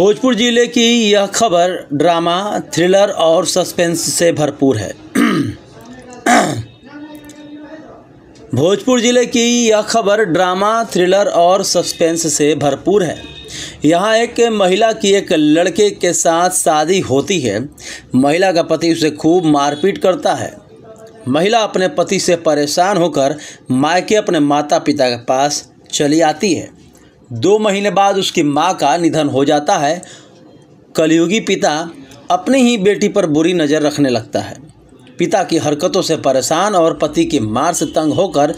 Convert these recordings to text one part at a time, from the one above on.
भोजपुर ज़िले की यह खबर ड्रामा, थ्रिलर और सस्पेंस से भरपूर है। भोजपुर ज़िले की यह खबर ड्रामा, थ्रिलर और सस्पेंस से भरपूर है। यहाँ एक महिला की एक लड़के के साथ शादी होती है। महिला का पति उसे खूब मारपीट करता है। महिला अपने पति से परेशान होकर मायके अपने माता पिता के पास चली आती है। दो महीने बाद उसकी माँ का निधन हो जाता है। कलयुगी पिता अपनी ही बेटी पर बुरी नज़र रखने लगता है। पिता की हरकतों से परेशान और पति की मार से तंग होकर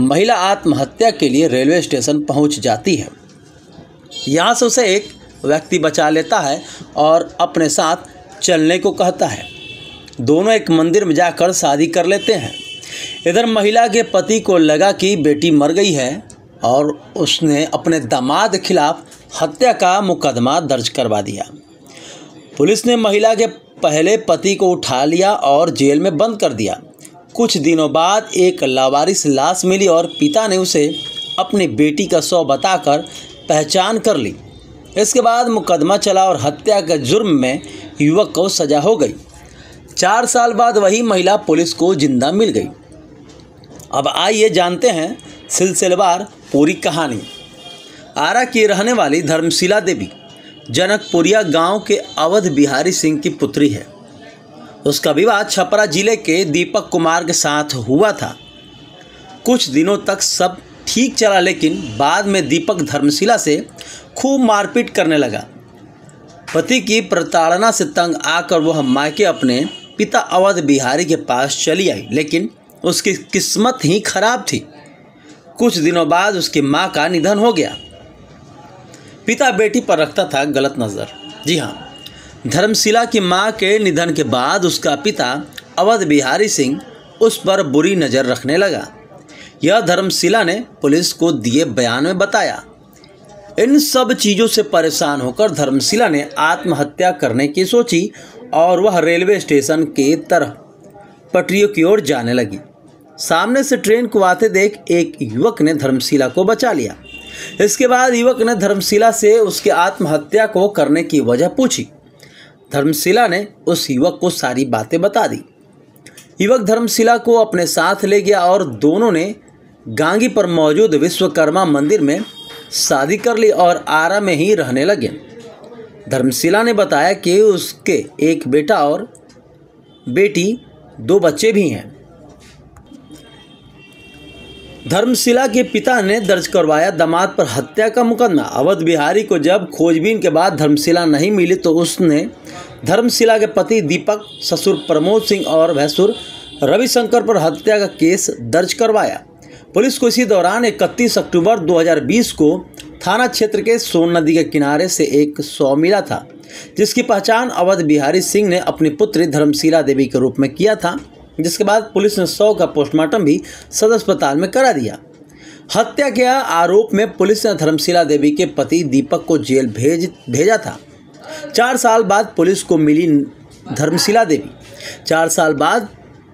महिला आत्महत्या के लिए रेलवे स्टेशन पहुँच जाती है। यहाँ से उसे एक व्यक्ति बचा लेता है और अपने साथ चलने को कहता है। दोनों एक मंदिर में जाकर शादी कर लेते हैं। इधर महिला के पति को लगा कि बेटी मर गई है। और उसने अपने दामाद खिलाफ हत्या का मुकदमा दर्ज करवा दिया। पुलिस ने महिला के पहले पति को उठा लिया और जेल में बंद कर दिया। कुछ दिनों बाद एक लावारिस लाश मिली और पिता ने उसे अपनी बेटी का शव बताकर पहचान कर ली। इसके बाद मुकदमा चला और हत्या के जुर्म में युवक को सजा हो गई। चार साल बाद वही महिला पुलिस को ज़िंदा मिल गई। अब आइए जानते हैं सिलसिलेवार पूरी कहानी। आरा की रहने वाली धर्मशिला देवी जनकपुरिया गाँव के अवध बिहारी सिंह की पुत्री है। उसका विवाह छपरा ज़िले के दीपक कुमार के साथ हुआ था। कुछ दिनों तक सब ठीक चला, लेकिन बाद में दीपक धर्मशिला से खूब मारपीट करने लगा। पति की प्रताड़ना से तंग आकर वह मायके अपने पिता अवध बिहारी के पास चली आई, लेकिन उसकी किस्मत ही खराब थी। कुछ दिनों बाद उसकी माँ का निधन हो गया। पिता बेटी पर रखता था गलत नज़र। जी हाँ धर्मशिला की माँ के निधन के बाद उसका पिता अवध बिहारी सिंह उस पर बुरी नज़र रखने लगा। यह धर्मशिला ने पुलिस को दिए बयान में बताया। इन सब चीज़ों से परेशान होकर धर्मशिला ने आत्महत्या करने की सोची और वह रेलवे स्टेशन के तरह पटरियों की ओर जाने लगी। सामने से ट्रेन को आते देख एक युवक ने धर्मशिला को बचा लिया। इसके बाद युवक ने धर्मशिला से उसके आत्महत्या को करने की वजह पूछी। धर्मशिला ने उस युवक को सारी बातें बता दी। युवक धर्मशिला को अपने साथ ले गया और दोनों ने गांगी पर मौजूद विश्वकर्मा मंदिर में शादी कर ली और आरा में ही रहने लगे। धर्मशिला ने बताया कि उसके एक बेटा और बेटी दो बच्चे भी हैं। धर्मशिला के पिता ने दर्ज करवाया दामाद पर हत्या का मुकदमा। अवध बिहारी को जब खोजबीन के बाद धर्मशिला नहीं मिली तो उसने धर्मशिला के पति दीपक, ससुर प्रमोद सिंह और भैसुर रविशंकर पर हत्या का केस दर्ज करवाया। पुलिस को इसी दौरान इकतीस अक्टूबर 2020 को थाना क्षेत्र के सोन नदी के किनारे से एक सौ मिला था, जिसकी पहचान अवध बिहारी सिंह ने अपनी पुत्री धर्मशिला देवी के रूप में किया था। जिसके बाद पुलिस ने सौ का पोस्टमार्टम भी सदर अस्पताल में करा दिया। हत्या के आरोप में पुलिस ने धर्मशिला देवी के पति दीपक को जेल भेज, भेजा था। चार साल बाद पुलिस को मिली धर्मशिला देवी। चार साल बाद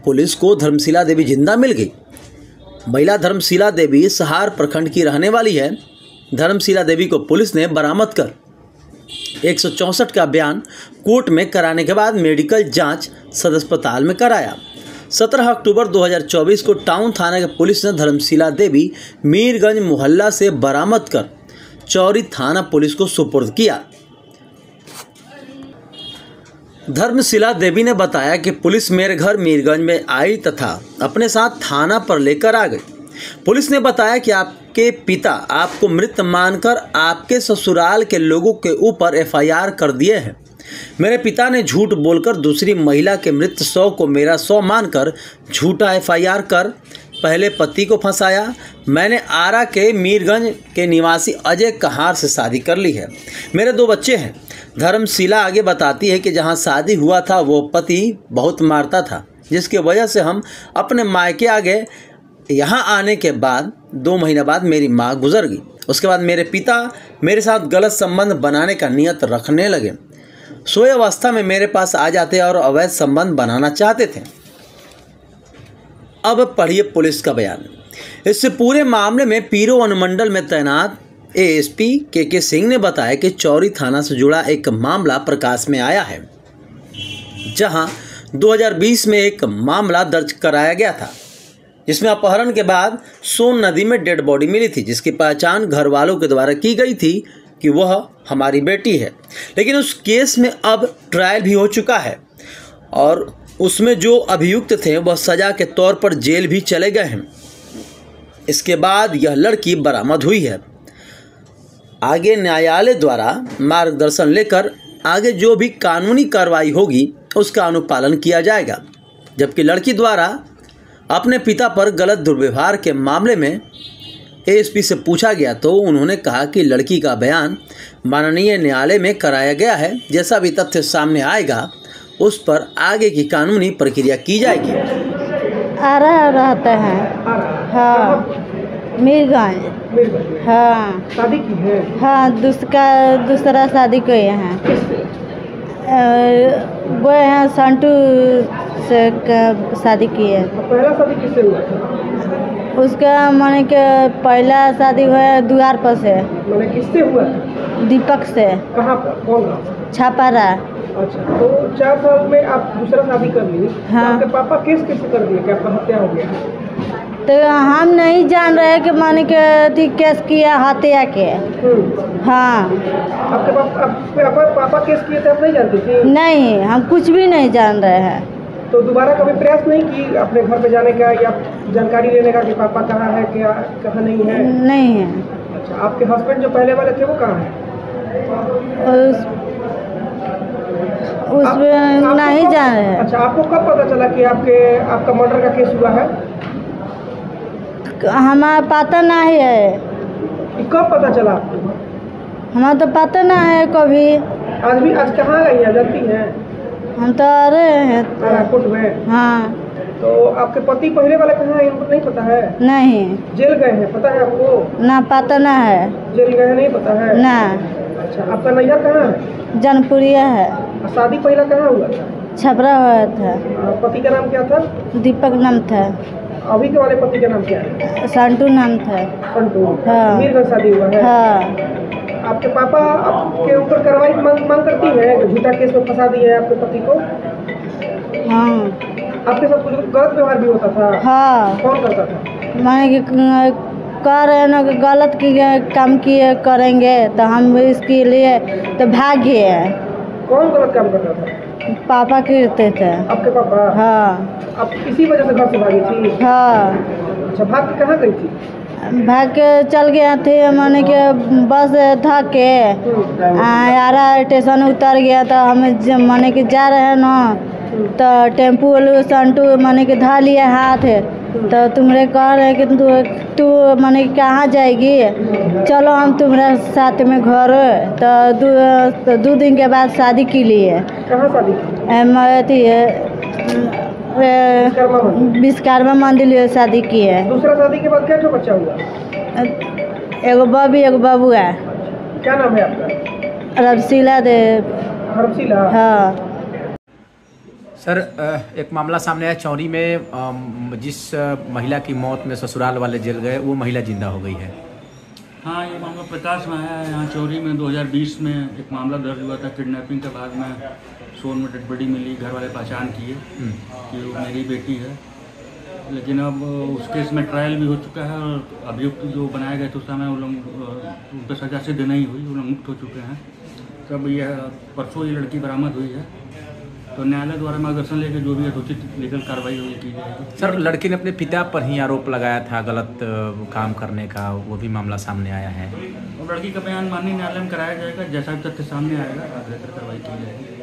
पुलिस को धर्मशिला देवी ज़िंदा मिल गई। महिला धर्मशिला देवी सहार प्रखंड की रहने वाली है। धर्मशिला देवी को पुलिस ने बरामद कर एक सौ चौंसठ का बयान कोर्ट में कराने के बाद मेडिकल जाँच सदर अस्पताल में कराया। 17 अक्टूबर 2024 को टाउन थाना के पुलिस ने धर्मशिला देवी मीरगंज मोहल्ला से बरामद कर चौरी थाना पुलिस को सुपुर्द किया। धर्मशिला देवी ने बताया कि पुलिस मेरे घर मीरगंज में आई तथा अपने साथ थाना पर लेकर आ गई। पुलिस ने बताया कि आपके पिता आपको मृत मानकर आपके ससुराल के लोगों के ऊपर एफआईआर कर दिए हैं। मेरे पिता ने झूठ बोलकर दूसरी महिला के मृत शव को मेरा सौ मानकर झूठा एफआईआर कर पहले पति को फंसाया। मैंने आरा के मीरगंज के निवासी अजय कहार से शादी कर ली है। मेरे दो बच्चे हैं। धर्मशिला आगे बताती है कि जहाँ शादी हुआ था, वो पति बहुत मारता था, जिसकी वजह से हम अपने मायके आ गए यहाँ आने के बाद, दो महीने बाद मेरी माँ गुजर गई। उसके बाद मेरे पिता मेरे साथ गलत संबंध बनाने का नियत रखने लगे। सोए अवस्था में मेरे पास आ जाते और अवैध संबंध बनाना चाहते थे। अब पढ़िए पुलिस का बयान। इससे पूरे मामले में पीरो अनुमंडल में तैनात एएसपी के सिंह ने बताया कि चौरी थाना से जुड़ा एक मामला प्रकाश में आया है, जहाँ 2020 में एक मामला दर्ज कराया गया था। जिसमें अपहरण के बाद सोन नदी में डेड बॉडी मिली थी, जिसकी पहचान घर वालों के द्वारा की गई थी कि वह हमारी बेटी है। लेकिन उस केस में अब ट्रायल भी हो चुका है और उसमें जो अभियुक्त थे, वह सजा के तौर पर जेल भी चले गए हैं। इसके बाद यह लड़की बरामद हुई है। आगे न्यायालय द्वारा मार्गदर्शन लेकर आगे जो भी कानूनी कार्रवाई होगी, उसका अनुपालन किया जाएगा। जबकि लड़की द्वारा अपने पिता पर गलत दुर्व्यवहार के मामले में एएसपी से पूछा गया तो उन्होंने कहा कि लड़की का बयान माननीय न्यायालय में कराया गया है। जैसा भी तथ्य सामने आएगा उस पर आगे की कानूनी प्रक्रिया की जाएगी। आ रहा रहते हैं। हाँ मीरगंज मिर्गंज हाँ। शादी की है हाँ दूसरा दूसरा शादी किए हैं। वो हैं संटू से शादी की है? पहला शादी किससे हुआ था? उसका माने के पहला शादी हुआ है द्वार पर से। मैंने किससे हुआ? दीपक से। कहाँ पर? कौन था? छापारा। अच्छा तो चार साल में आप दूसरा शादी कर ली। तो हाँ। आपके पापा केस कैसे कर दिए कि आपका हत्या हो गया? तो हम नहीं जान रहे कि माने के अथी केस किया हत्या के। हम्म। हाँ। आपके पापा आपके पापा पापा केस किए थे आप नहीं जानती थी? नहीं हम कुछ भी नहीं जान रहे हैं। तो दोबारा कभी प्रयास नहीं की अपने घर पे जाने का या जानकारी लेने का कि पापा कहाँ है क्या कहाँ नहीं है? नहीं है। अच्छा आपके हस्बैंड जो पहले वाले थे वो कहाँ हैं? उस आप- आपको नहीं जान रहे हैं। अच्छा आपको कब पता चला कि आपके आपका मर्डर का केस हुआ है? हमारा पता नहीं है। कब पता चला आपको? हमारा तो पता ना है कभी। आज भी आज कहाँ गई है जानती हैं? हम तो आ रहे हैं। ताराकोट में? हाँ। तो आपके पति पहले वाले कहाँ हैं? इनको नहीं पता है? नहीं। जेल गए हैं पता है आपको? ना पता ना है। जेल गए हैं नहीं पता है? ना। अच्छा आपका नैया कहाँ है? जनपुरिया है। शादी पहला कहाँ हुआ था? छपरा हुआ था। पति का नाम क्या था? दीपक नाम था। अभी के वाले पति का नाम क्या है? संटू नाम था। संटू। हाँ। शादी हुआ है? हाँ। आपके पापा आपके ऊपर कार्रवाई मांग मांग करती है? कि झूठा केस में फंसा दिए आपके पति को? हाँ। आपके साथ कुछ गलत व्यवहार भी होता था? हाँ। कौन करता था? कि कह रहे हैं ना कि गलत की काम किए करेंगे तो हम इसके लिए तो भाग गए कौन गलत काम करता था? पापा गिरते थे। आपके पापा? हाँ। आप इसी वजह से घर से भागी थी? हाँ। अच्छा भाग के कहाँ गई थी? भाग के चल गया थे माने के बस था के यारा स्टेशन उतर गया तो हम माने कि जा रहे हैं ना। तो टेंपू वाले संटू माने कि धा लिया हाथ। तो तुमरे कह रहे कि तू तू माने कि कहाँ जाएगी? चलो हम तुम्हारे साथ में घर। तो दू तो दो दिन के बाद शादी की लिए। कहाँ शादी? अथी। विश्वकर्मा मंदिर में शादी की है। दूसरा शादी के बाद क्या जो बच्चा हुआ? एगो बबी एगो बबू है। क्या नाम है आपका? रबसीला दे हरमशीला हाँ। सर एक मामला सामने आया चौरी में। जिस महिला की मौत में ससुराल वाले जल गए वो महिला ज़िंदा हो गई है। हाँ ये मामला प्रकाश में आया है। यहाँ चौरी में 2020 में एक मामला दर्ज हुआ था किडनैपिंग के बाद में। सोन में डेड बॉडी मिली घर वाले पहचान किए कि वो मेरी बेटी है। लेकिन अब उस केस में ट्रायल भी हो चुका है और अभियुक्त जो बनाए गए थे उस समय वो लोग उन पर सजा सिद्ध नहीं हुई वो लोग मुक्त हो चुके हैं। तब यह परसों ये लड़की बरामद हुई है। तो न्यायालय द्वारा मार्गदर्शन लेकर जो भी यथोचित लीगल कार्रवाई होगी की जाएगी। सर लड़की ने अपने पिता पर ही आरोप लगाया था गलत काम करने का वो भी मामला सामने आया है। और लड़की का बयान माननीय न्यायालय में कराया जाएगा जैसा भी तथ्य सामने आएगा आगे कार्रवाई की जाएगी।